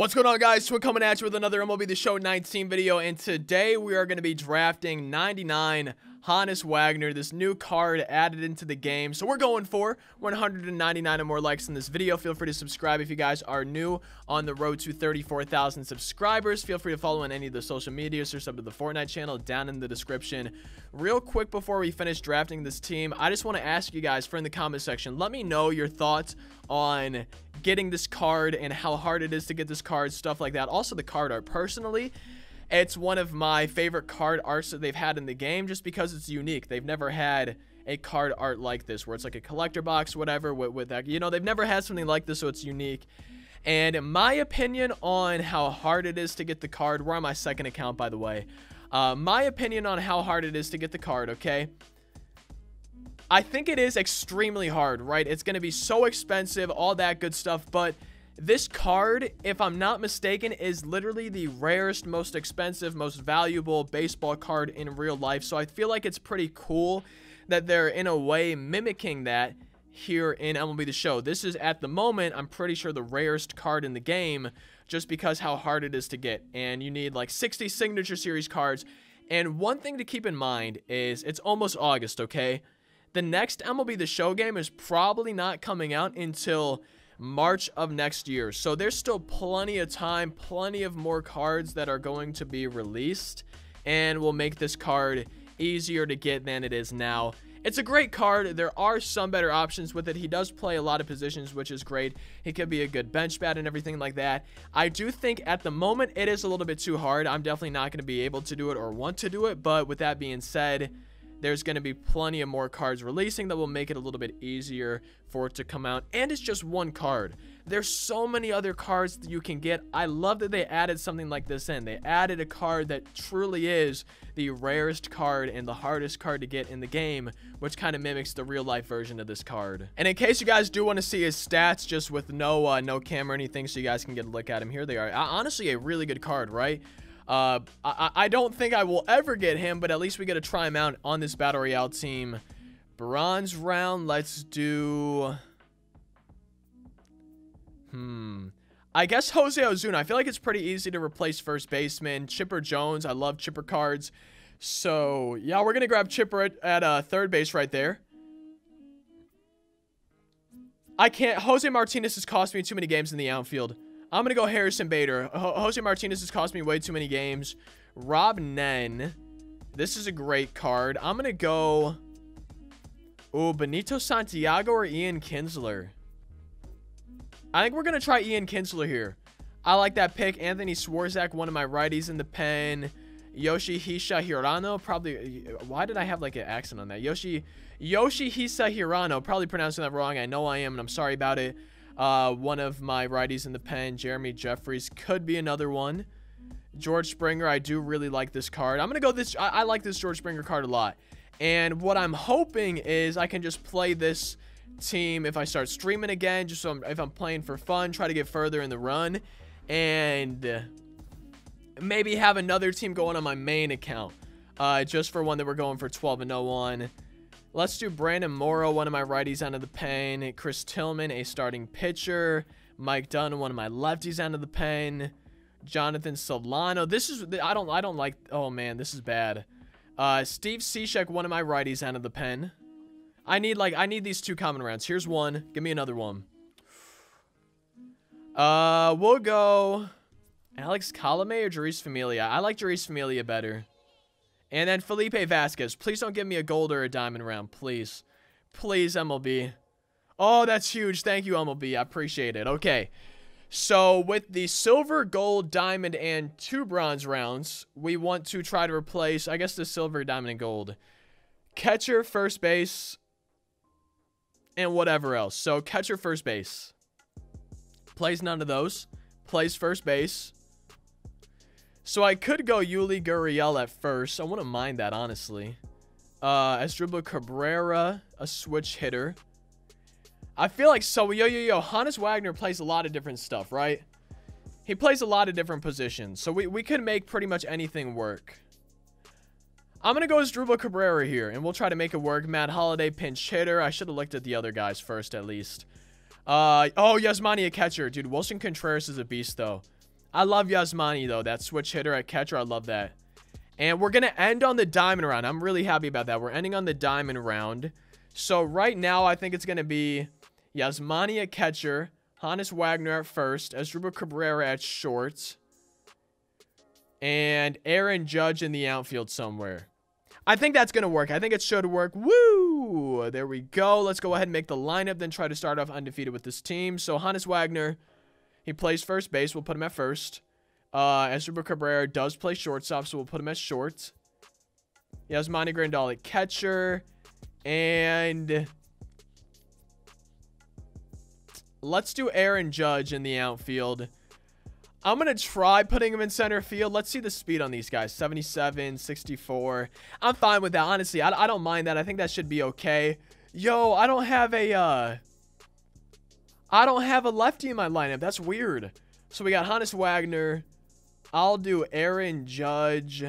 What's going on guys? We're coming at you with another MLB The Show 19 video and today we are going to be drafting 99 Honus Wagner, this new card added into the game. So we're going for 199 or more likes in this video. Feel free to subscribe if you guys are new on the road to 34,000 subscribers. Feel free to follow on any of the social medias or sub to the Fortnite channel down in the description. Real quick before we finish drafting this team, I just want to ask you guys for in the comment section, let me know your thoughts on getting this card and how hard it is to get this card, stuff like that. Also the card art. Personally, it's one of my favorite card arts that they've had in the game just because it's unique. They've never had a card art like this where it's like a collector box, whatever, with, with that. You know, they've never had something like this, so it's unique. And my opinion on how hard it is to get the card, we're on my second account, by the way. Uh, my opinion on how hard it is to get the card, okay? I think it is extremely hard, right? It's going to be so expensive, all that good stuff, but this card, if I'm not mistaken, is literally the rarest, most expensive, most valuable baseball card in real life. So I feel like it's pretty cool that they're in a way mimicking that here in MLB The Show. This is at the moment, I'm pretty sure the rarest card in the game just because how hard it is to get. And you need like 60 signature series cards. And one thing to keep in mind is it's almost August, okay? The next MLB The Show game is probably not coming out until March of next year. So there's still plenty of time, plenty of more cards that are going to be released and will make this card easier to get than it is now. It's a great card. There are some better options with it. He does play a lot of positions, which is great. He could be a good bench bat and everything like that. I do think at the moment it is a little bit too hard. I'm definitely not going to be able to do it or want to do it. But with that being said, there's going to be plenty of more cards releasing that will make it a little bit easier for it to come out. And it's just one card. There's so many other cards that you can get. I love that they added something like this in. They added a card that truly is the rarest card and the hardest card to get in the game, which kind of mimics the real life version of this card. And in case you guys do want to see his stats just with no uh, no camera or anything so you guys can get a look at him, here they are. Honestly, a really good card, right? Uh, I, I don't think I will ever get him, but at least we get to try him out on this Battle Royale team. Bronze round, let's do... Hmm. I guess Jose Osuna. I feel like it's pretty easy to replace first baseman. Chipper Jones. I love Chipper cards. So, yeah, we're going to grab Chipper at, at uh, third base right there. I can't. Jose Martinez has cost me too many games in the outfield. I'm going to go Harrison Bader. Jose Martinez has cost me way too many games. Rob Nen. This is a great card. I'm going to go... Oh, Benito Santiago or Ian Kinsler? I think we're going to try Ian Kinsler here. I like that pick. Anthony Swarzak, one of my righties in the pen. Yoshihisa Hirano, probably... Why did I have like an accent on that? Yoshi... Yoshihisa Hirano, probably pronouncing that wrong. I know I am, and I'm sorry about it. Uh, one of my righties in the pen, Jeremy Jeffress, could be another one. George Springer, I do really like this card. I'm going to go this, I, I, like this George Springer card a lot. And what I'm hoping is I can just play this team if I start streaming again, just so I'm, if I'm playing for fun, try to get further in the run. And maybe have another team going on my main account. Uh, just for one that we're going for 12 and 0 on. Let's do Brandon Morrow, one of my righties out of the pen. Chris Tillman, a starting pitcher. Mike Dunn, one of my lefties out of the pen. Jonathan Solano. This is I don't I don't like. Oh man, this is bad. Uh, Steve Cishek, one of my righties out of the pen. I need like I need these two common rounds. Here's one. Give me another one. Uh, we'll go Alex Colome or Jeurys Familia. I like Jeurys Familia better. And then Felipe Vasquez. Please don't give me a gold or a diamond round. Please. Please, MLB. Oh, that's huge. Thank you, MLB. I appreciate it. Okay. So, with the silver, gold, diamond, and two bronze rounds, we want to try to replace, I guess, the silver, diamond, and gold. Catcher, first base, and whatever else. So, catcher, first base. Plays none of those. Plays first base. So I could go Yuli Gurriel at first. I wouldn't mind that, honestly. Uh, Asdrubal Cabrera, a switch hitter. I feel like, so, yo, yo, yo, Honus Wagner plays a lot of different stuff, right? He plays a lot of different positions. So we, we could make pretty much anything work. I'm going to go as Asdrubal Cabrera here, and we'll try to make it work. Matt Holliday, pinch hitter. I should have looked at the other guys first, at least. Uh, oh, Yasmani, a catcher. Dude, Willson Contreras is a beast, though. I love Yasmani, though. That switch hitter at catcher, I love that. And we're going to end on the diamond round. I'm really happy about that. We're ending on the diamond round. So right now, I think it's going to be Yasmani at catcher, Honus Wagner at first, Asdrubal Cabrera at short, and Aaron Judge in the outfield somewhere. I think that's going to work. I think it should work. Woo! There we go. Let's go ahead and make the lineup, then try to start off undefeated with this team. So Honus Wagner, he plays first base. We'll put him at first. Uh, Asdrubal Cabrera does play shortstop, so we'll put him at short. Yasmani Grandal at catcher. And let's do Aaron Judge in the outfield. I'm going to try putting him in center field. Let's see the speed on these guys. 77, 64. I'm fine with that. Honestly, I, I don't mind that. I think that should be okay. Yo, I don't have a, uh... I don't have a lefty in my lineup. That's weird. So we got Honus Wagner. I'll do Aaron Judge,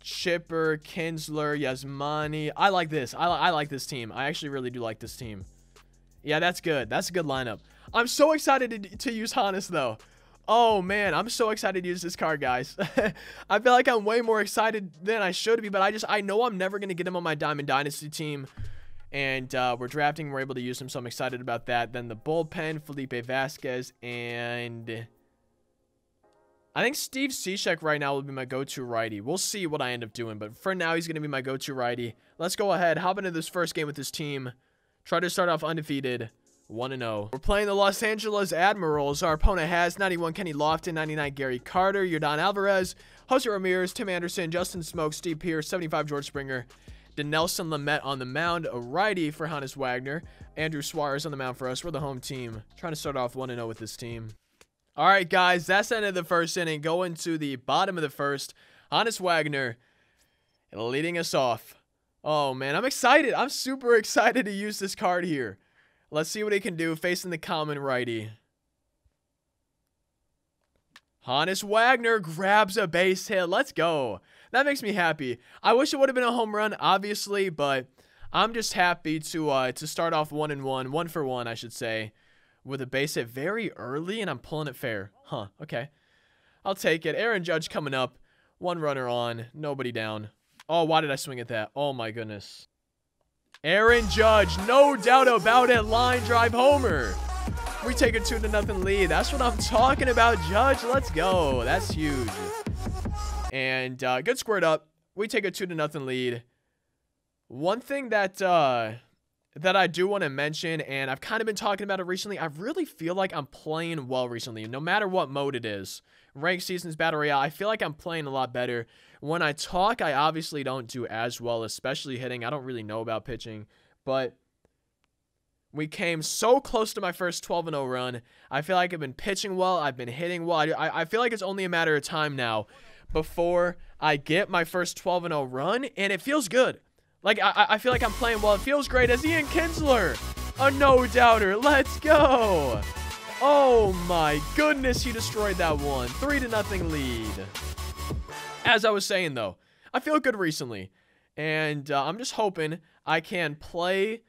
Chipper, Kinsler, Yasmani. I like this. I, I like this team. I actually really do like this team. Yeah, that's good. That's a good lineup. I'm so excited to, to use Honus, though. Oh, man. I'm so excited to use this card, guys. I feel like I'm way more excited than I should be, but I just, I know I'm never going to get him on my Diamond Dynasty team. And uh, we're drafting. We're able to use him, so I'm excited about that. Then the bullpen, Felipe Vasquez, and... I think Steve Cishek right now will be my go-to righty. We'll see what I end up doing, but for now, he's going to be my go-to righty. Let's go ahead, hop into this first game with this team. Try to start off undefeated. 1-0. We're playing the Los Angeles Admirals. Our opponent has 91 Kenny Lofton, 99 Gary Carter, Yordan Alvarez, Jose Ramirez, Tim Anderson, Justin Smoak, Steve Pearce, 75 George Springer, Dinelson Lamet on the mound, a righty for Honus Wagner, Andrew Suarez on the mound for us. We're the home team. Trying to start off 1-0 with this team. All right, guys, that's the end of the first inning. Going to the bottom of the first. Honus Wagner leading us off. Oh, man, I'm excited. I'm super excited to use this card here. Let's see what he can do facing the common righty. Honus Wagner grabs a base hit. Let's go. That makes me happy. I wish it would have been a home run, obviously, but I'm just happy to uh, to start off one and one, one for one, I should say, with a base hit very early, and I'm pulling it fair. Huh? Okay, I'll take it. Aaron Judge coming up, one runner on, nobody down. Oh, why did I swing at that? Oh my goodness. Aaron Judge, no doubt about it, line drive homer. We take a 2 to nothing lead. That's what I'm talking about, Judge. Let's go. That's huge. And uh, good squared up. We take a 2 to nothing lead. One thing that uh, that I do want to mention, and I've kind of been talking about it recently, I really feel like I'm playing well recently, no matter what mode it is. Ranked Seasons, Battle Royale, I feel like I'm playing a lot better. When I talk, I obviously don't do as well, especially hitting. I don't really know about pitching, but we came so close to my first 12 0 run. I feel like I've been pitching well. I've been hitting well. I, I feel like it's only a matter of time now before I get my first 12 0 run, and it feels good. Like, I, I feel like I'm playing well. It feels great as Ian Kinsler, a no doubter. Let's go. Oh my goodness, he destroyed that one. Three to nothing lead. As I was saying, though, I feel good recently. And uh, I'm just hoping I can play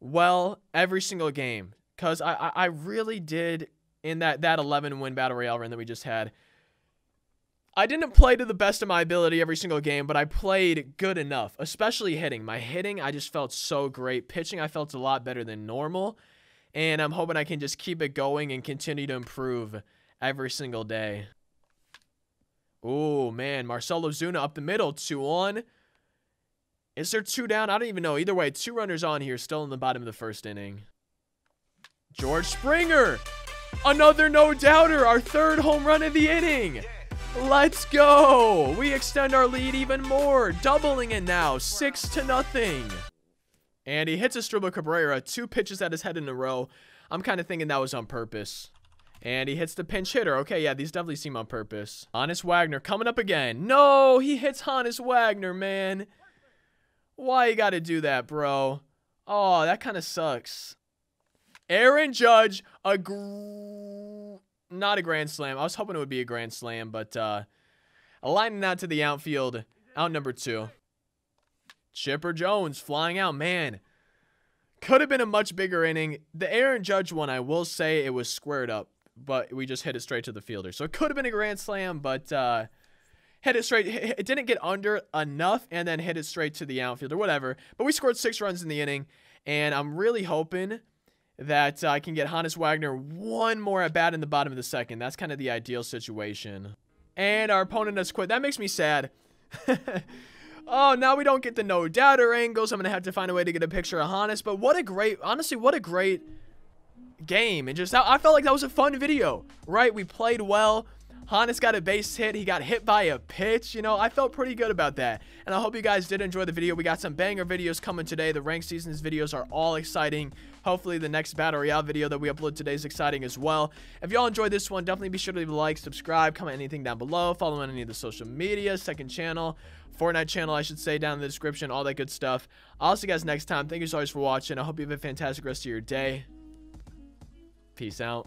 well every single game. Because I, I, I really did, in that, that 11 win Battle Royale run that we just had, I didn't play to the best of my ability every single game, but I played good enough, especially hitting. My hitting, I just felt so great. Pitching, I felt a lot better than normal. And I'm hoping I can just keep it going and continue to improve every single day. Oh, man. Marcell Ozuna up the middle. Two on. Is there two down? I don't even know. Either way, two runners on here, still in the bottom of the first inning. George Springer. Another no-doubter. Our third home run of the inning. Let's go. We extend our lead even more. Doubling it now. Six to nothing. And he hits Asdrubal Cabrera. Two pitches at his head in a row. I'm kind of thinking that was on purpose. And he hits the pinch hitter. Okay, yeah, these definitely seem on purpose. Honus Wagner coming up again. No, he hits Honus Wagner, man. Why you gotta do that, bro? Oh, that kind of sucks. Aaron Judge, a not a grand slam. I was hoping it would be a grand slam, but uh, lining out to the outfield, out number two. Chipper Jones flying out, man. Could have been a much bigger inning. The Aaron Judge one, I will say, it was squared up but we just hit it straight to the fielder. So it could have been a grand slam, but uh, hit it straight. It didn't get under enough and then hit it straight to the outfield or whatever. But we scored six runs in the inning, and I'm really hoping that uh, I can get Honus Wagner one more at bat in the bottom of the second. That's kind of the ideal situation. And our opponent has quit. That makes me sad. oh, now we don't get the no doubter angles. I'm going to have to find a way to get a picture of Honus. But what a great, honestly, what a great game. And just, I felt like that was a fun video, right? We played well. Honus got a base hit. He got hit by a pitch. You know, I felt pretty good about that. And I hope you guys did enjoy the video. We got some banger videos coming today. The ranked seasons videos are all exciting. Hopefully the next Battle Royale video that we upload today is exciting as well. If y'all enjoyed this one, definitely be sure to leave a like, subscribe, comment anything down below. Follow on any of the social media, second channel, Fortnite channel, I should say, down in the description, all that good stuff. I'll see you guys next time. Thank you so much for watching. I hope you have a fantastic rest of your day. Peace out.